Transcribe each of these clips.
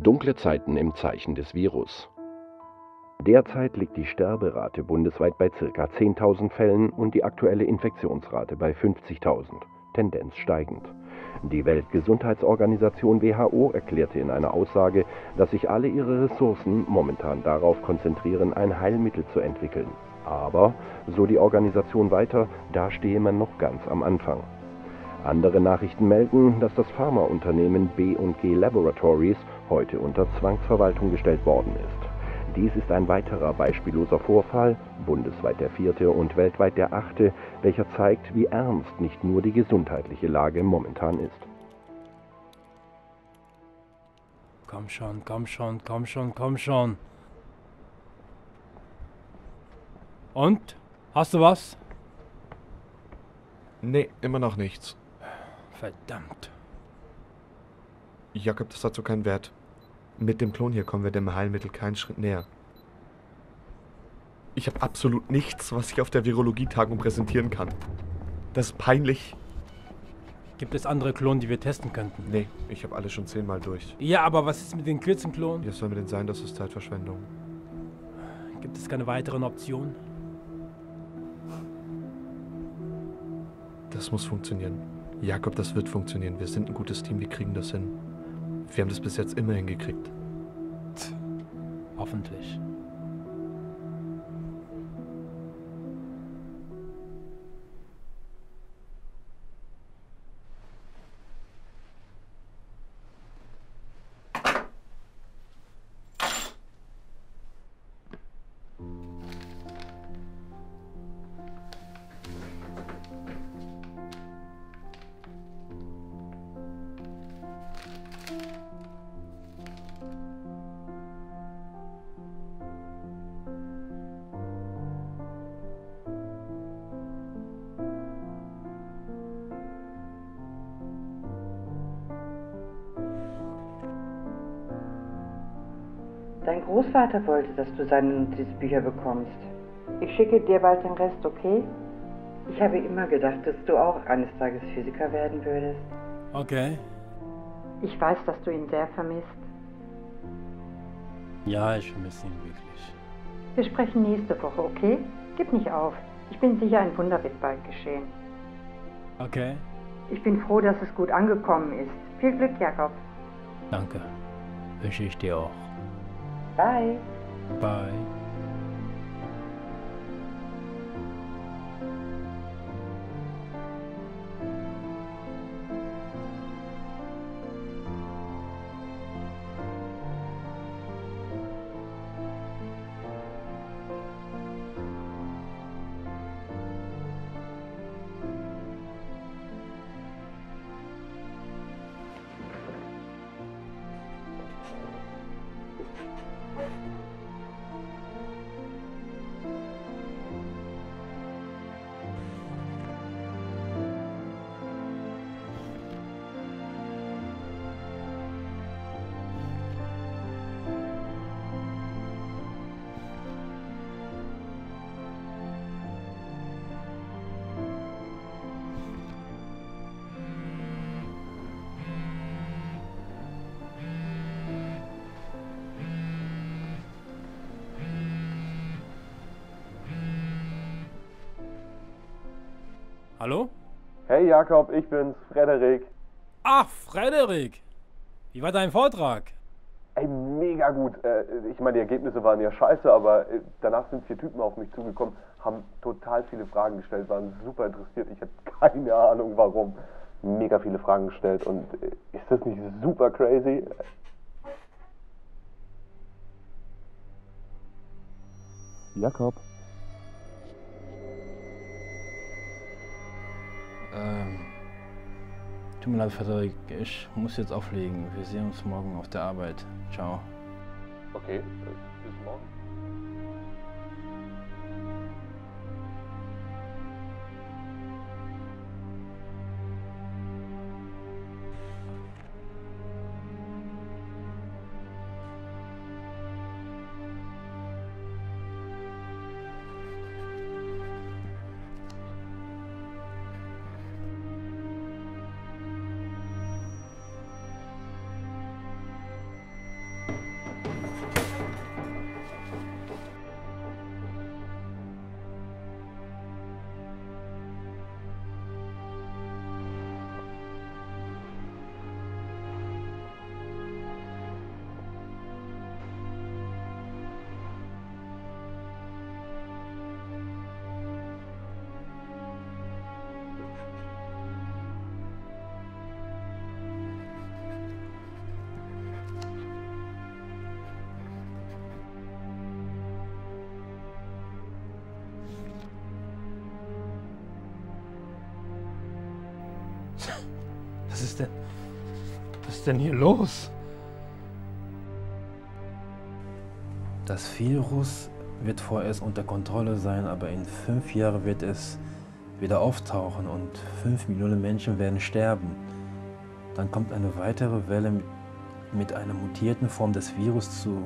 Dunkle Zeiten im Zeichen des Virus. Derzeit liegt die Sterberate bundesweit bei ca. 10.000 Fällen und die aktuelle Infektionsrate bei 50.000, Tendenz steigend. Die Weltgesundheitsorganisation WHO erklärte in einer Aussage, dass sich alle ihre Ressourcen momentan darauf konzentrieren, ein Heilmittel zu entwickeln. Aber, so die Organisation weiter, da stehe man noch ganz am Anfang. Andere Nachrichten melden, dass das Pharmaunternehmen B&G Laboratories heute unter Zwangsverwaltung gestellt worden ist. Dies ist ein weiterer beispielloser Vorfall, bundesweit der vierte und weltweit der achte, welcher zeigt, wie ernst nicht nur die gesundheitliche Lage momentan ist. Komm schon, komm schon, komm schon, komm schon. Und? Hast du was? Nee, immer noch nichts. Verdammt. Jakob, das hat so keinen Wert. Mit dem Klon hier kommen wir dem Heilmittel keinen Schritt näher. Ich habe absolut nichts, was ich auf der Virologietagung präsentieren kann. Das ist peinlich. Gibt es andere Klonen, die wir testen könnten? Nee, ich habe alle schon zehnmal durch. Ja, aber was ist mit den Quitzenklonen? Jetzt soll mir denn sein, das ist Zeitverschwendung. Gibt es keine weiteren Optionen? Das muss funktionieren. Jakob, das wird funktionieren. Wir sind ein gutes Team, wir kriegen das hin. Wir haben das bis jetzt immer hingekriegt. Hoffentlich. Dein Großvater wollte, dass du seine Notizbücher bekommst. Ich schicke dir bald den Rest, okay? Ich habe immer gedacht, dass du auch eines Tages Physiker werden würdest. Okay. Ich weiß, dass du ihn sehr vermisst. Ja, ich vermisse ihn wirklich. Wir sprechen nächste Woche, okay? Gib nicht auf. Ich bin sicher, ein Wunder wird bald geschehen. Okay. Ich bin froh, dass es gut angekommen ist. Viel Glück, Jakob. Danke. Wünsche ich dir auch. Bye. Bye. Hallo? Hey Jakob, ich bin's, Frederik. Ach, Frederik. Wie war dein Vortrag? Ey, mega gut. Äh, ich meine, die Ergebnisse waren ja scheiße, aber äh, danach sind vier Typen auf mich zugekommen, haben total viele Fragen gestellt, waren super interessiert. Ich habe keine Ahnung warum. Mega viele Fragen gestellt und äh, ist das nicht super crazy? Jakob. Ähm. Tut mir leid, Frederik. Ich muss jetzt auflegen. Wir sehen uns morgen auf der Arbeit. Ciao. Okay, äh, bis morgen. Ist denn hier los? Das Virus wird vorerst unter Kontrolle sein, aber in fünf Jahren wird es wieder auftauchen und fünf Millionen Menschen werden sterben. Dann kommt eine weitere Welle mit, einer mutierten Form des Virus zu,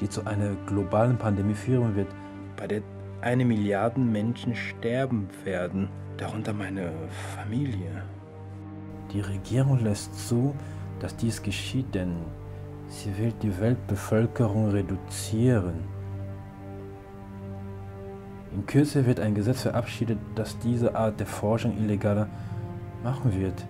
die zu einer globalen Pandemie führen wird, bei der eine Milliarde Menschen sterben werden, darunter meine Familie. Die Regierung lässt zu, dass dies geschieht, denn sie will die Weltbevölkerung reduzieren. In Kürze wird ein Gesetz verabschiedet, das diese Art der Forschung illegaler machen wird.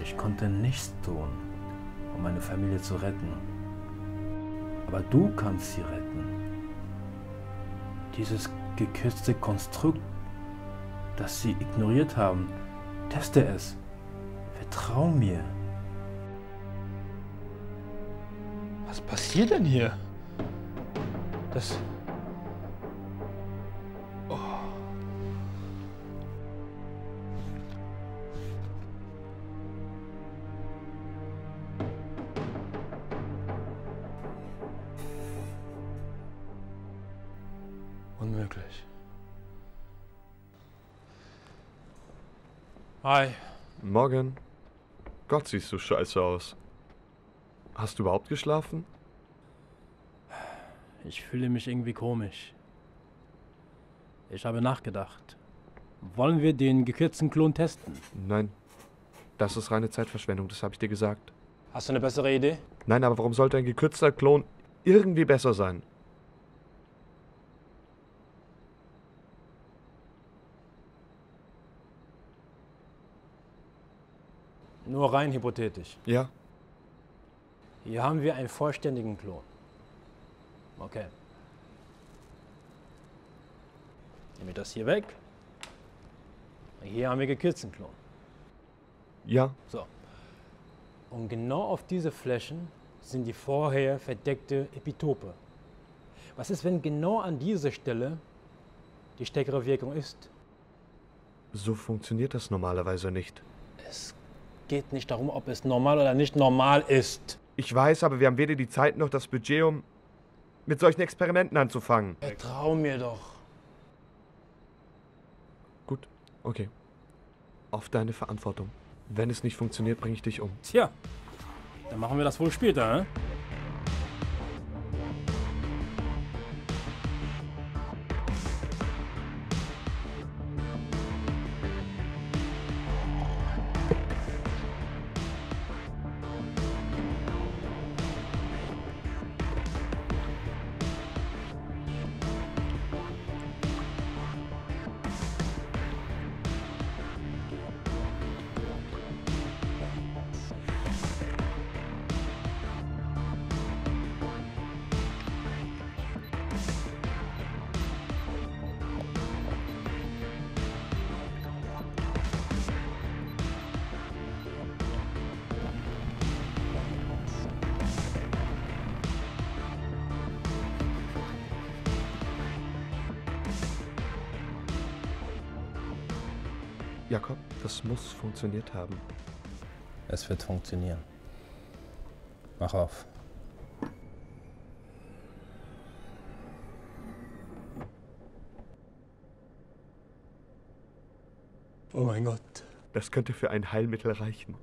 Ich konnte nichts tun, um meine Familie zu retten. Aber du kannst sie retten. Dieses gekürzte Konstrukt, das sie ignoriert haben, teste es. Vertrau mir. Was passiert denn hier? Das. Unmöglich. Hi. Morgen. Gott, siehst du scheiße aus. Hast du überhaupt geschlafen? Ich fühle mich irgendwie komisch. Ich habe nachgedacht. Wollen wir den gekürzten Klon testen? Nein. Das ist reine Zeitverschwendung, das habe ich dir gesagt. Hast du eine bessere Idee? Nein, aber warum sollte ein gekürzter Klon irgendwie besser sein? Nur rein hypothetisch. Ja, Hier haben wir einen vollständigen Klon. Okay. Nehmen wir das hier weg. Hier haben wir gekürzten Klon. ja, So. Und genau auf diese Flächen sind die vorher verdeckte Epitope. Was ist, wenn genau an dieser Stelle die stärkere Wirkung ist? so funktioniert das normalerweise nicht. Es geht nicht darum, ob es normal oder nicht normal ist. Ich weiß, aber wir haben weder die Zeit noch das Budget, um mit solchen Experimenten anzufangen. Vertrau mir doch. Gut, okay. Auf deine Verantwortung. Wenn es nicht funktioniert, bringe ich dich um. Tja, dann machen wir das wohl später, ne? Jakob, das muss funktioniert haben. Es wird funktionieren. Mach auf. Oh mein Gott. Das könnte für ein Heilmittel reichen.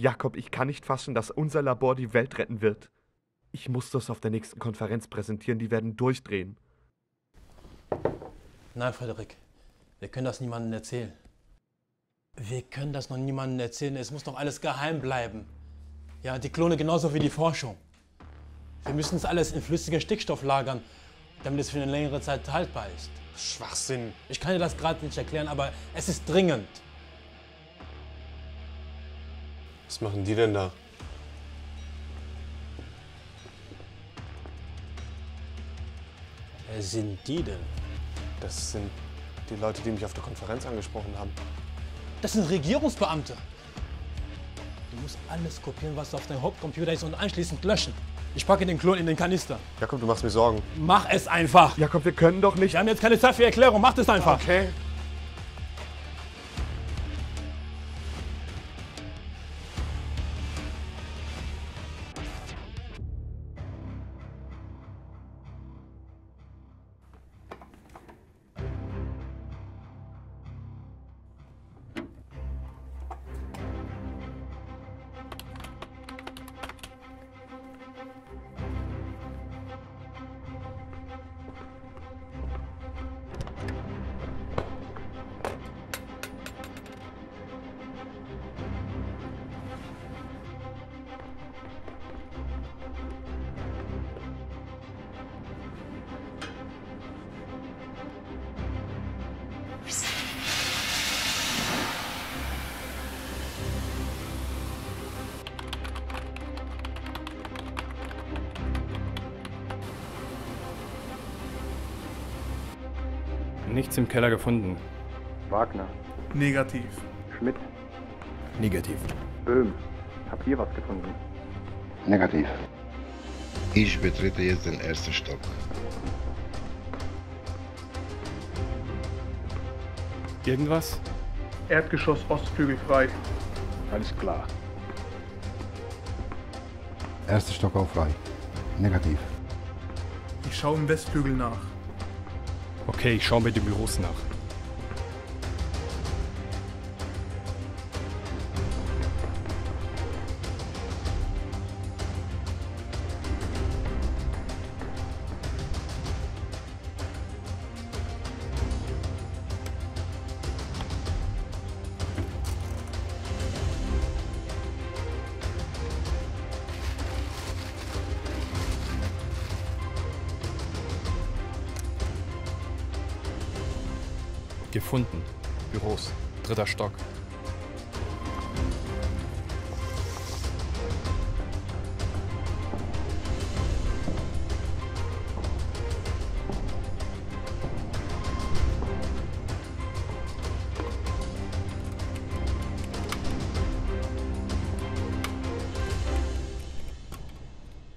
Jakob, ich kann nicht fassen, dass unser Labor die Welt retten wird. Ich muss das auf der nächsten Konferenz präsentieren, die werden durchdrehen. Nein, Frederik. Wir können das niemandem erzählen. Wir können das noch niemandem erzählen. Es muss doch alles geheim bleiben. Ja, die Klone genauso wie die Forschung. Wir müssen es alles in flüssigen Stickstoff lagern, damit es für eine längere Zeit haltbar ist. Schwachsinn. Ich kann dir das gerade nicht erklären, aber es ist dringend. Was machen die denn da? Wer sind die denn? Das sind die Leute, die mich auf der Konferenz angesprochen haben. Das sind Regierungsbeamte. Du musst alles kopieren, was auf deinem Hauptcomputer ist und anschließend löschen. Ich packe den Klon in den Kanister. Jakob, du machst mir Sorgen. Mach es einfach. Jakob, wir können doch nicht. Wir haben jetzt keine Zeit für Erklärung. Mach es einfach. Okay. Nichts im Keller gefunden. Wagner, Negativ. Schmidt, Negativ. Böhm. Habt ihr was gefunden? Negativ. Ich betrete jetzt den ersten Stock. Irgendwas? Erdgeschoss Ostflügel frei. Alles klar. Erster Stock auch frei. Negativ. Ich schaue im Westflügel nach. Okay, ich schaue mir die Büros nach. Gefunden. Büros. Dritter Stock.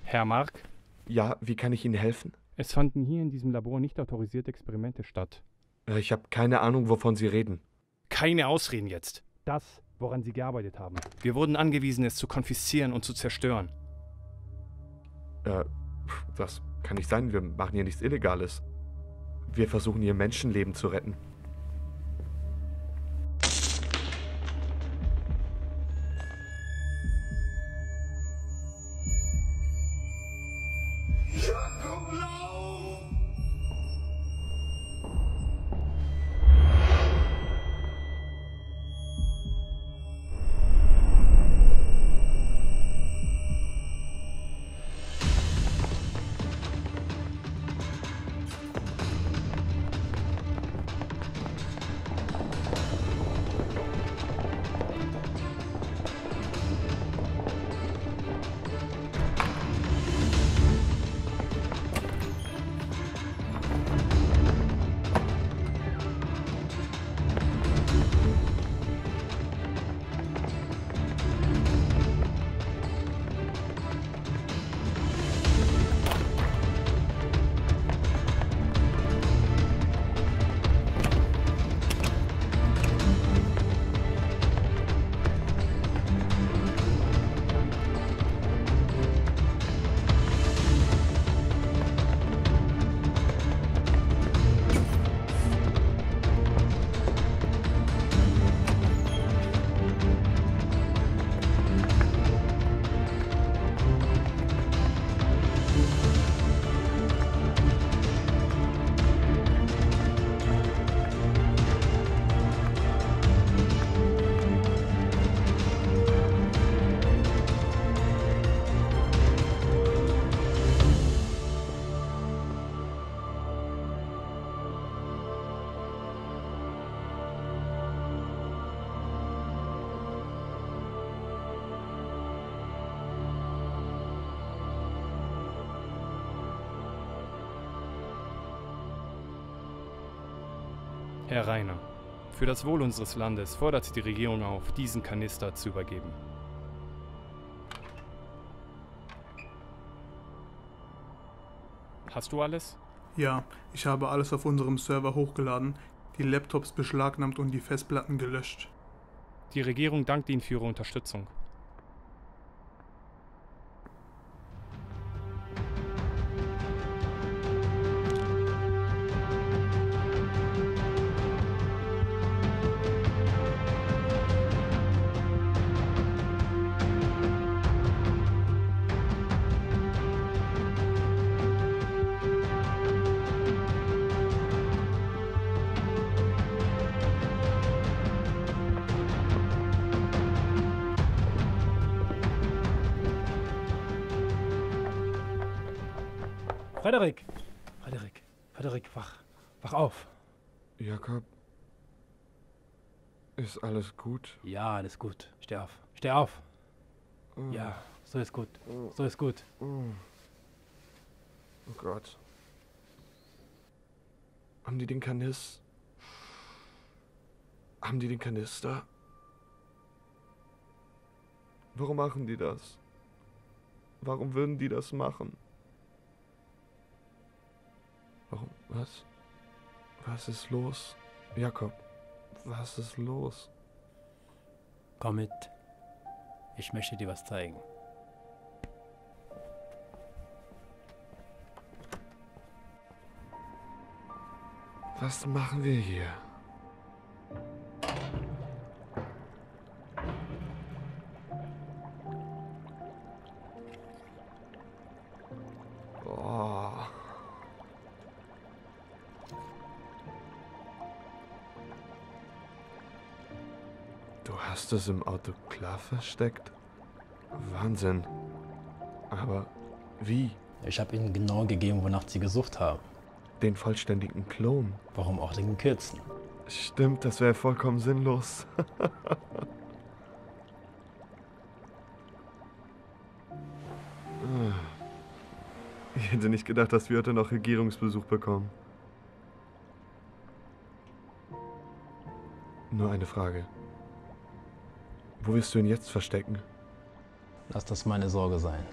Herr Mark, Ja, wie kann ich Ihnen helfen? es fanden hier in diesem Labor nicht autorisierte Experimente statt. Äh, Ich habe keine Ahnung, wovon Sie reden. Keine Ausreden jetzt. Das, woran Sie gearbeitet haben. Wir wurden angewiesen, es zu konfiszieren und zu zerstören. Äh, das kann nicht sein. Wir machen hier nichts Illegales. Wir versuchen hier Menschenleben zu retten. Herr Reiner, für das Wohl unseres Landes fordert die Regierung auf, diesen Kanister zu übergeben. Hast du alles? Ja, ich habe alles auf unserem Server hochgeladen, die Laptops beschlagnahmt und die Festplatten gelöscht. Die Regierung dankt Ihnen für Ihre Unterstützung. Frederik! Frederik, Frederik, wach. Wach auf. Jakob. Ist alles gut? Ja, alles gut. Steh auf. Steh auf. Ja, so ist gut. So ist gut. Oh Gott. Haben die den Kanister? Haben die den Kanister? Warum machen die das? Warum würden die das machen? Was? Was ist los? Jakob, was ist los? Komm mit. Ich möchte dir was zeigen. Was machen wir hier? Hast es im Autoklav versteckt? Wahnsinn. Aber wie? Ich habe ihnen genau gegeben, wonach sie gesucht haben. Den vollständigen Klon? Warum auch den gekürzten? Stimmt, das wäre vollkommen sinnlos. Ich hätte nicht gedacht, dass wir heute noch Regierungsbesuch bekommen. Nur eine Frage. Wo wirst du ihn jetzt verstecken? Lass das meine Sorge sein.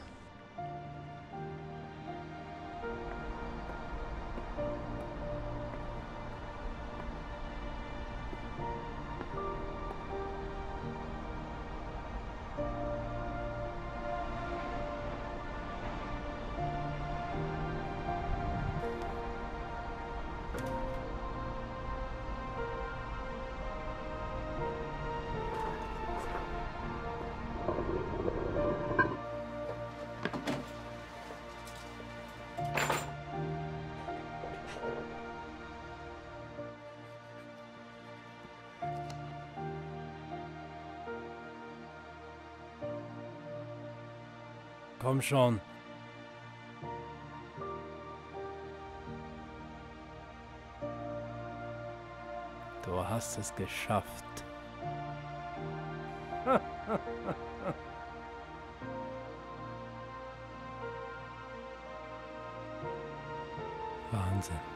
Komm schon. Du hast es geschafft. Wahnsinn.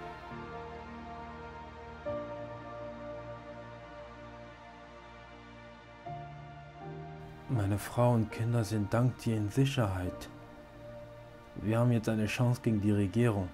Meine Frau und Kinder sind dank dir in Sicherheit. Wir haben jetzt eine Chance gegen die Regierung.